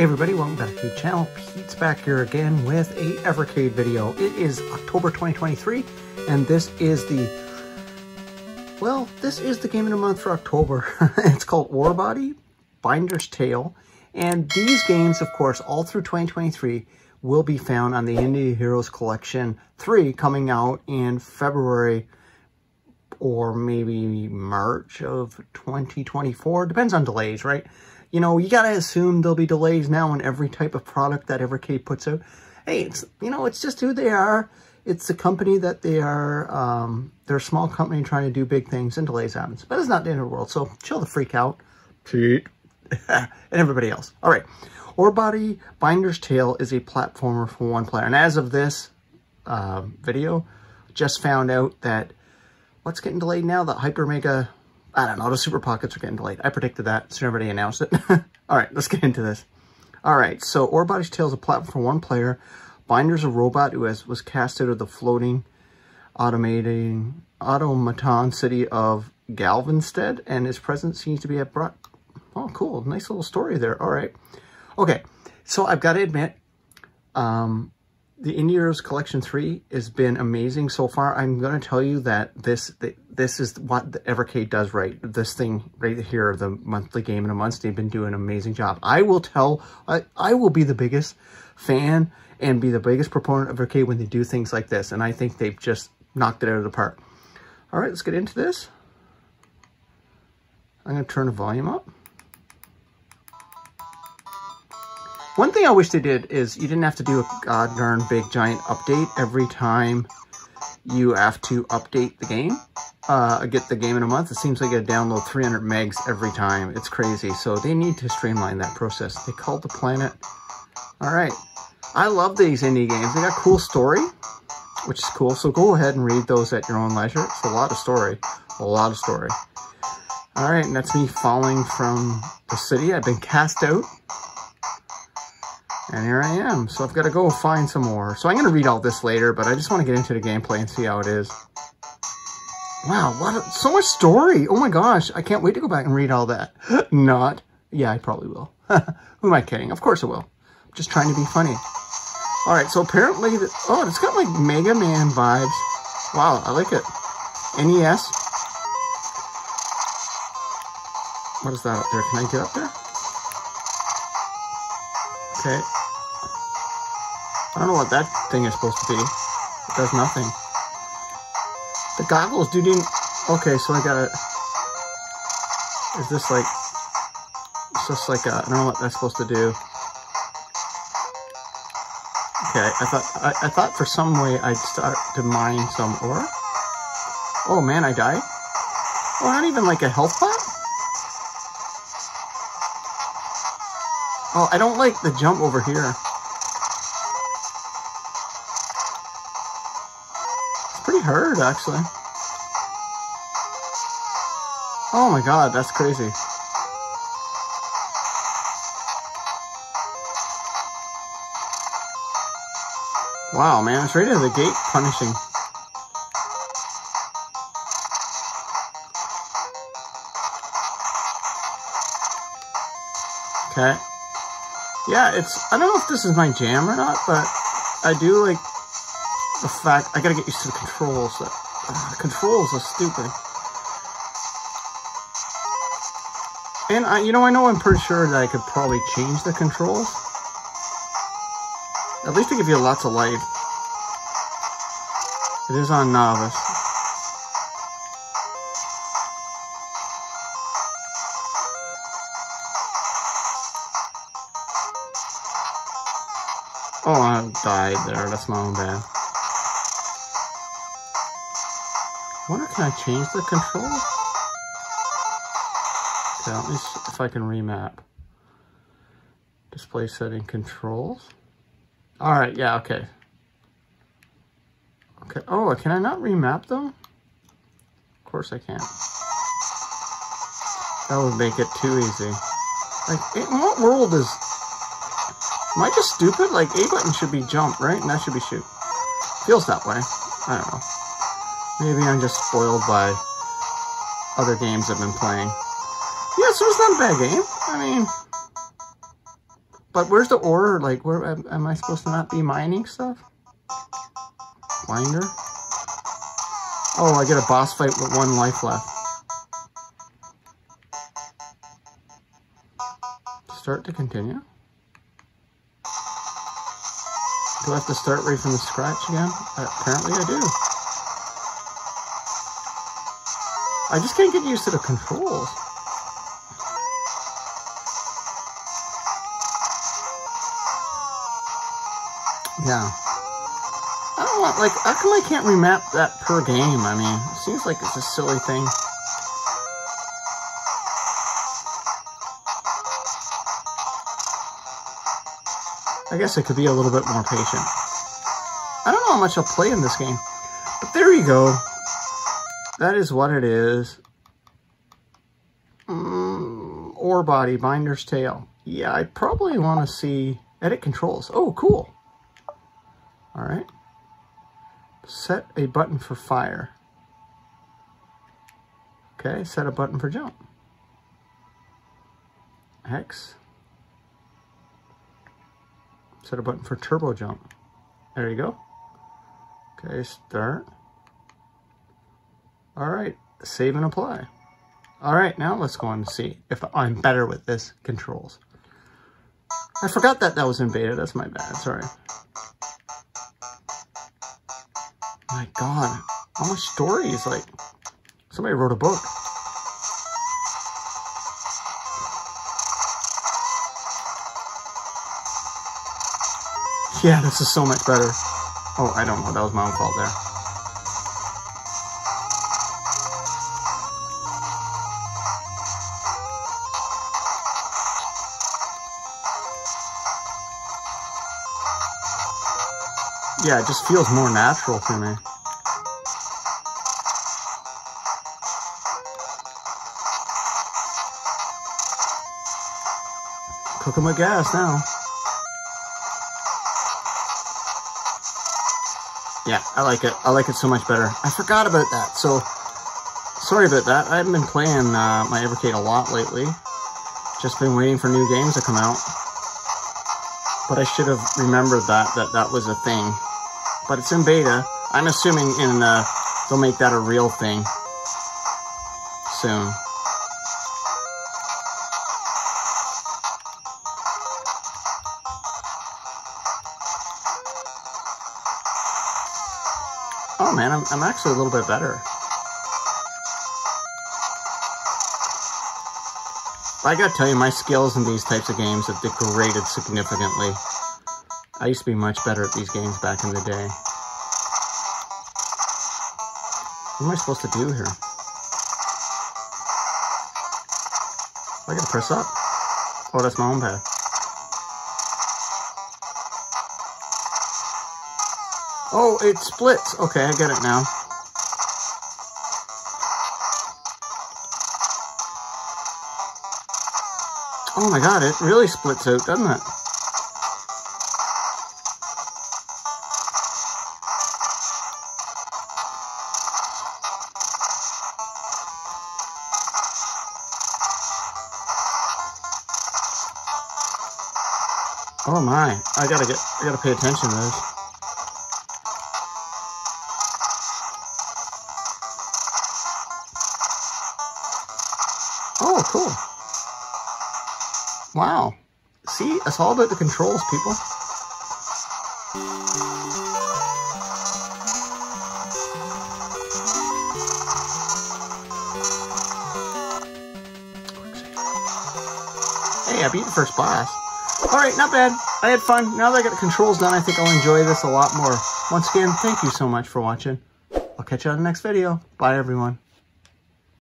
Hey everybody, welcome back to the channel. Pete's back here again with a Evercade video. It is October 2023, and this is the, well, this is the game of the month for October. it's called Orebody, Binder's Tale, and these games, of course, all through 2023 will be found on the Indie Heroes Collection 3 coming out in February or maybe March of 2024. Depends on delays, right? You know, you got to assume there'll be delays now on every type of product that Evercade puts out. Hey, it's, you know, it's just who they are. It's a company that they are. Um, they're a small company trying to do big things and delays happens. But it's not the end of the world, so chill the freak out. Pete. and everybody else. All right. Orebody Binder's Tale is a platformer for one player. And as of this uh, video, just found out that what's getting delayed now? The Hyper Mega I don't know, the Super Pockets are getting delayed. I predicted that soon everybody announced it. All right, let's get into this. All right, so Orebody's Tale is a platform for one player. Binder's a robot who has, was cast out of the floating automating automaton city of Galvanstead, and his presence seems to be at brought. Oh, cool. Nice little story there. All right. Okay, so I've got to admit, um, the Indie Heroes Collection 3 has been amazing so far. I'm going to tell you that this this is what the Evercade does right. This thing right here, the monthly game in a month, they've been doing an amazing job. I will tell, I, I will be the biggest fan and be the biggest proponent of Evercade when they do things like this. And I think they've just knocked it out of the park. All right, let's get into this. I'm going to turn the volume up. One thing I wish they did is you didn't have to do a god darn big giant update every time you have to update the game. Uh, get the game in a month. It seems like I download 300 megs every time. It's crazy. So they need to streamline that process. They called the planet. All right. I love these indie games. They got cool story, which is cool. So go ahead and read those at your own leisure. It's a lot of story. A lot of story. All right, and that's me falling from the city. I've been cast out and here I am. So I've got to go find some more. So I'm going to read all this later, but I just want to get into the gameplay and see how it is. Wow, what a, so much story. Oh my gosh, I can't wait to go back and read all that. Not. Yeah, I probably will. Who am I kidding? Of course I will. I'm just trying to be funny. All right, so apparently, the, oh, it's got like Mega Man vibes. Wow, I like it. NES. What is that up there? Can I get up there? Okay. I don't know what that thing is supposed to be. It does nothing. The goggles do didn't... Okay, so I gotta... Is this like... It's just like. I don't know what that's supposed to do. Okay, I thought I, I thought for some way I'd start to mine some ore. Oh man, I died? Oh, not even like a health pot? Oh, I don't like the jump over here. Hard, actually. Oh my god, that's crazy. Wow, man, it's right of the gate punishing. Okay. Yeah, it's, I don't know if this is my jam or not, but I do like the fact I gotta get used to the controls. That uh, controls are stupid. And I, you know, I know I'm pretty sure that I could probably change the controls. At least they give you lots of life. It is on novice. Oh, I died there. That's my own bad. Wonder can I change the controls? Okay, let me see if I can remap. Display setting controls. All right, yeah, okay. Okay, oh, can I not remap them? Of course I can't. That would make it too easy. Like, in what world is... Am I just stupid? Like, A button should be jump, right? And that should be shoot. Feels that way. I don't know. Maybe I'm just spoiled by other games I've been playing. Yeah, so it's not a bad game. I mean, But where's the ore? Like, where am, I supposed to not be mining stuff? Binder? Oh, I get a boss fight with one life left. Start to continue. Do I have to start right from the scratch again? Apparently I do. I just can't get used to the controls. Yeah. I don't want, like, how come I can't remap that per game? I mean, it seems like it's a silly thing. I guess I could be a little bit more patient. I don't know how much I'll play in this game. But there you go. That is what it is. Mm, ore body, Binder's Tale. Yeah, I probably want to see edit controls. Oh, cool. All right. Set a button for fire. Okay, set a button for jump. X. Set a button for turbo jump. There you go. Okay, start. All right, save and apply. All right, now let's go and see if I'm better with this controls. I forgot that that was in beta. That's my bad. Sorry. My God, how much stories? Like, somebody wrote a book. Yeah, this is so much better. Oh, I don't know. That was my own fault there. Yeah, it just feels more natural to me. Cooking with gas now. Yeah, I like it. I like it so much better. I forgot about that, so sorry about that. I haven't been playing uh, my Evercade a lot lately. Just been waiting for new games to come out. But I should have remembered that, that that was a thing. But it's in beta. I'm assuming in uh, they'll make that a real thing soon. Oh man, I'm, I'm actually a little bit better. I gotta tell you, my skills in these types of games have degraded significantly. I used to be much better at these games back in the day. What am I supposed to do here? I gotta press up. Oh, that's my own pad. Oh, it splits. Okay, I get it now. Oh my god, it really splits out, doesn't it? Oh my, I gotta get, I gotta pay attention to this. Oh, cool. Wow. See, it's all about the controls, people. Hey, I beat the first boss. Alright, not bad. I had fun. Now that I got the controls done, I think I'll enjoy this a lot more. Once again, thank you so much for watching. I'll catch you on the next video. Bye, everyone.